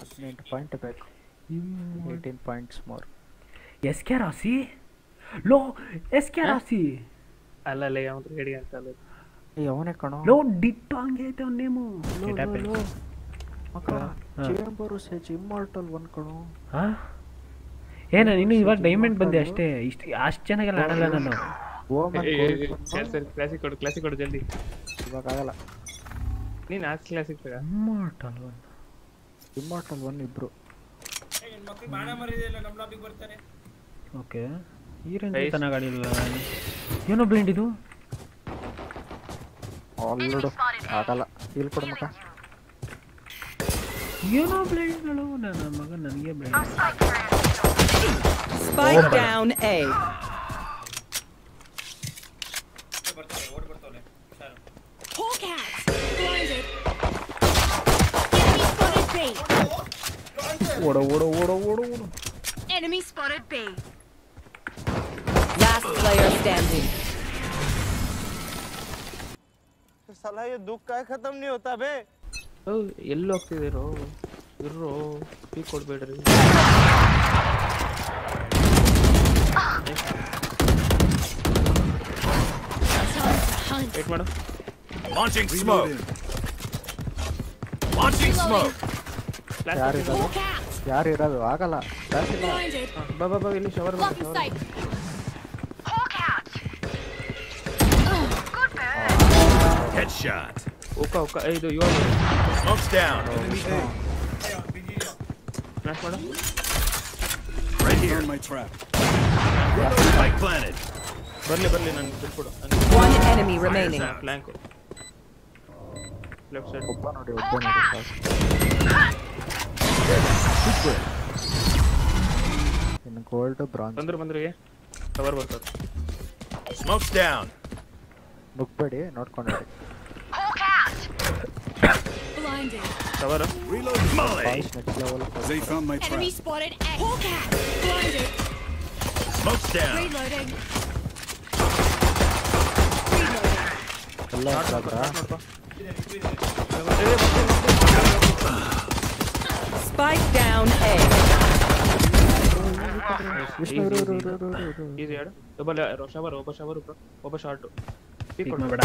ಹದಿನೆಂಟು ಪಾಯಿಂಟ್ ಬೇಕು. Eighteen points more S K ರಾಸಿ low S K ರಾಸಿ ಅಲ್ಲಲ್ಲ ಯಾವ್ದು ಹೇಳಿ ಅಂತ ಅಲ್ಲ. ಏ ಅವನೇ ಕಣೋ. ಲೋ ಡಿಟ್ಟು ಹಂಗೆ ಐತೆ ಅವ್ನ ನೇಮು ಮಕ್ಕ ಹಾ. ಚೇಂಬರು ಸೇಜ್ ಇಮ್ಮಾರ್ಟಲ್ ಒನ್ ಕಣೋ. ಹಾ? ಏನ ನಾನು ಇನ್ನು ಇವಾಗ ಡೈಮಂಡ್ ಬಂದೆ ಅಷ್ಟೇ. ಇಷ್ಟು ಅಷ್ಟು ಚೆನ್ನಾಗೆಲ್ಲ ಆಡಲ್ಲ ನಾನು. ಕ್ಲಾಸಿಗೆ ಕೊಡು ಕ್ಲಾಸಿಕ್ ಕೊಡು ಜಲ್ದಿ. ಇವಾಗ ಆಗಲ್ಲ. ನೀನ್ as classic immortal immortal one immortal one ಇಬ್ರು ಓಕೆ. ಈ ರೇಂಜ್ ಆಡಿಲ್ಲ ಏನೋ ಬ್ಲೈಂಡ್ ಇದು? ಆಲ್ರೆಡಿ ಆಗಲ್ಲ ಇಲ್ಲಿ ಕೊಡು ಮಕ್ಕ ಏನೋ ಬ್ಲೆಂಡ್ಗಳು ನನ್ನ ಮಗ ನನಗೆ blind spike down A. ಓಡ ಓಡ ಓಡ ಓಡ ಓಡ Enemy spotted B! Last player standing. साला ये दुख का खत्म नहीं होता बे ಎಲ್ಲಿ ಹೋಗ್ತಿದ್ದೀರೋ ಇರೋ ಪೀಕ್ ಕೊಡ್ಬೇಡ್ರಿ Hunt! ವೇಟ್ ಮಾಡು Launching smoke. Launching smoke. ಯಾರು ಇರೋದು Hawk out! ಯಾರು ಇರೋದು ಆಗಲ್ಲ Flash ಇಲ್ಲ Blinded! ಬಾ ಬಾ ಬಾ ಇಲ್ಲಿ ಶವರ್ Blocking sight! Headshot. ಉಕ್ಕ ಉಕ್ಕ ಇದು ಇವಾಗ Smoke's down. ಫ್ಲಾಶ್ ಮಾಡು Right here. my trap. Spike planted. ಬರ್ಲಿ ಬರ್ಲಿ ನಾನು ಬಿಟ್ಬಿಡು One enemy remaining. Planck left side ಒಬ್ಬ ನೋಡಿ ಒಬ್ಬ ನೋಡಿ ऊपर इन गोल्ड ब्रॉन्ज बंदर बंदर ये कवर बंदर स्मोक्स डाउन बुक पड़े not contact Cover up. Reload Molly. They found my trap. Enemy spotted X. Hawkcat. Blinded. Smoke's down. Reloading. Reloading. not connected not Allah, Spike down A. Vishnu ಇರು, ಇರು, ಇರು, ಇರು, ಇರು, ಇರು. ಈಸಿ ಆಡು ಡಬಲ್ ಶವರ್ ಒಬ್ಬ ಶವರ್ ಒಬ್ಬ ಶಾರ್ಟ್ ಪೀಕ್ ಪಿಕ್ ಕೊಡು ಮಾಡಬೇಡ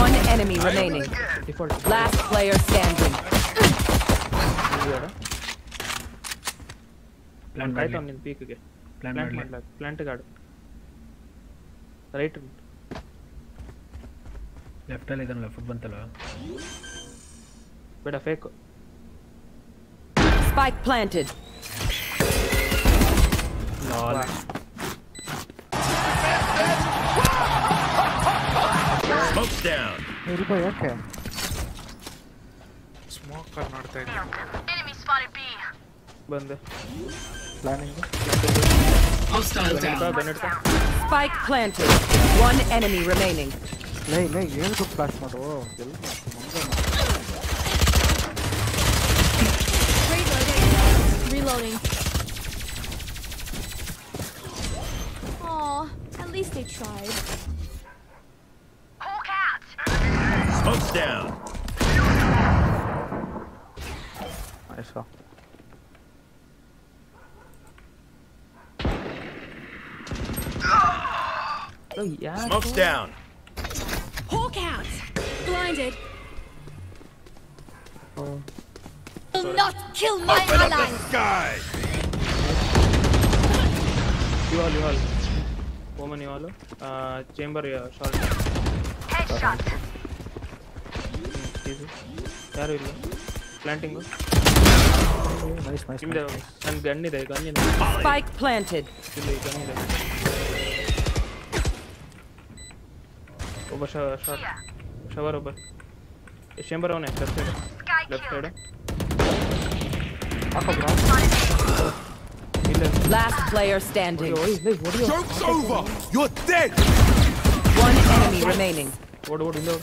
One enemy remaining. Default Last player standing. Easy ಆಡು ಪ್ಲಾನ್ ಆಯ್ತು ಮಾಡಲಿ ನಿನ್ ಪೀಕ್ಗೆ ಪ್ಲಾನ್ ಪ್ಲಾಂಟ್ ಮಾಡಲಿ ಮಾಡ್ಲ ಪ್ಲಾಂಟ್ಗೆ ಆಡು ರೈಟ್ ಲೆಫ್ಟಲ್ಲಿ ಇದನ್ನಲ್ಲ ಫುಟ್ ಬಂತಲ್ಲ ಬೇಡ fake Spike planted. Lol. Smoke's down. okay. Smoke or not there. Enemy spotted B. Bande. Planning. Hostile down. Spike planted. One enemy remaining. Lay, lay, you have to flash mode. Oh, I saw. Oh, yeah. Smoke's cool. down. Hawk out. Blinded. Oh. Will not kill my Open ally. Up the sky. You all, you all. Woman, you all. Uh, chamber, yeah, sorry. Headshot. Hmm, you? planting. Go. Chamber short ಯಾರು ಇಲ್ಲ planting nice nice ನಿಮ್ದೆ ನನ್ನ ಗನ್ನಿದೆ ಗನ್ನಿದೆ Spike planted. ಇಲ್ಲಿ ಗನ್ನಿದೆ ಒಬ್ಬ short shower ಒಬ್ಬ chamber ಅವನೇ left side left side ಇಲ್ಲ Last player standing. Joke's over. You're dead. One enemy remaining. ಓಡು ಓಡು ಇಲ್ಲ ಓಡು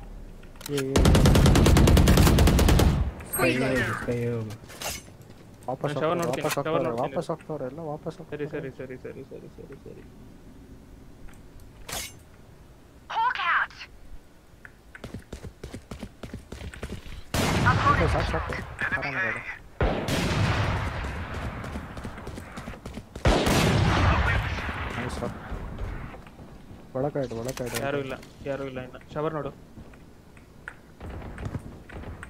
ಸ್ಕೈ ಹೋಗು ಸ್ಕೈ ಹೋಗು ವಾಪಸ್ ನಾನು shower ಹೋಗ್ತಾರೆ, ನೋಡ್ತೀನಿ, ವಾಪಸ್ shower ಹೋಗ್ತಾರೆ ನೋಡ್ತೀನಿ. ವಾಪಸ್ ಹೋಗ್ತಾರೆ ಎಲ್ಲ ವಾಪಸ್ ಸರಿ ಹೋಗ್ತಾರೆ ಸರಿ ಸರಿ ಸರಿ ಸರಿ ಸರಿ ಸರಿ ಓಕೆ, ಸಾಕು ಸಾಕು ಆರಾಮಾಗಿ ನೈಸ್ ಒಳಗಡೆ ಒಳಗಡೆ ಯಾರು ಇಲ್ಲ ಯಾರು ಇಲ್ಲ ಇನ್ನ ಶವರ್ ನೋಡು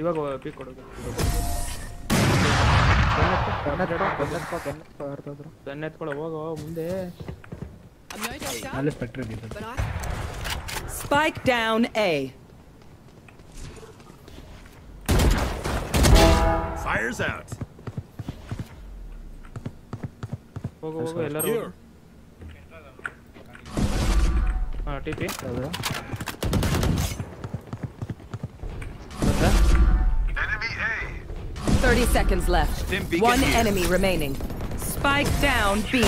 ಇವಾಗ ಪಿಕ್ ಕೊಡೋದು ಯಾರ್ದಾದ್ರು ಗನ್ ಎತ್ಕೊಳ್ಳೋ ಹೋಗೋ ಮುಂದೆ I'm no doctor, ಅಲ್ಲಿ ಸ್ಪೆಕ್ಟ್ರ್ ಇದೆ but I Spike down A. Fire's out. ಹೋಗು ಹೋಗು ಎಲ್ಲರೂ ಹೋಗು. ಹಾ T P 30 seconds left. One enemy remaining. Spike down B.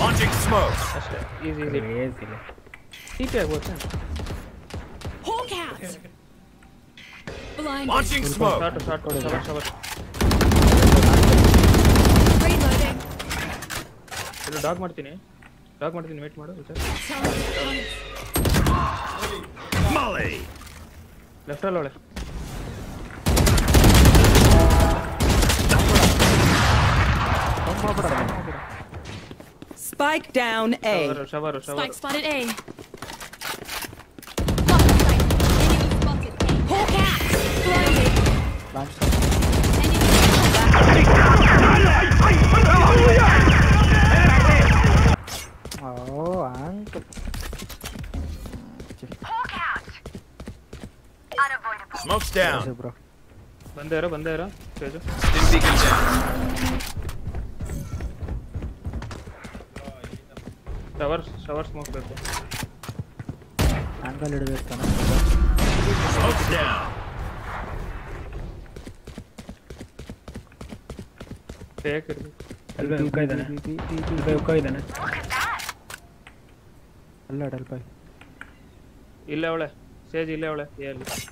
Launching smoke. ಅಷ್ಟೇ ಈಸಿ ಈಸಿ ಕ್ರೇಜ್ ಇಲ್ಲ ಟಿ ಪಿ ಆಗ್ಬೋದಾ Hawk out! Blinded. Launching smoke. Short short shower shower Reloading. ಇದು dog ಮಾಡ್ತೀನಿ ಡಾಗ್ ಮಾಡ್ತೀನಿ ವೇಟ್ ಮಾಡು Molly. Left alone. Spike down A. Spike spotted A. Enemy spotted A. Enemy spotted A. Smoke's down. Bro ಬಂದೇ ಇರೋ ಬಂದೇ ಇರೋ stage shower shower smoke ಬೇಕು angle ಹಿಡಿಬೇಕು ತಾನೆ Smoke's down. ಫೇಕ್ ಇರ್ಬೇಕು ಅಲ್ವೇ ಉಕ್ಕ ಇದ್ದಾನೆ ಬಿ ಬಿ ಬಿ ಅಲ್ವೇ ಉಕ್ಕ ಇದ್ದಾನೆ ಅಲ್ಲ ಡಲ್ ಬಾಯ್ ಇಲ್ಲೇ ಅವಳೆ ಸೇಜ್ ಇಲ್ಲೇ ಅವಳೆ ಎ ಅಲ್ಲಿ ಅಷ್ಟೇ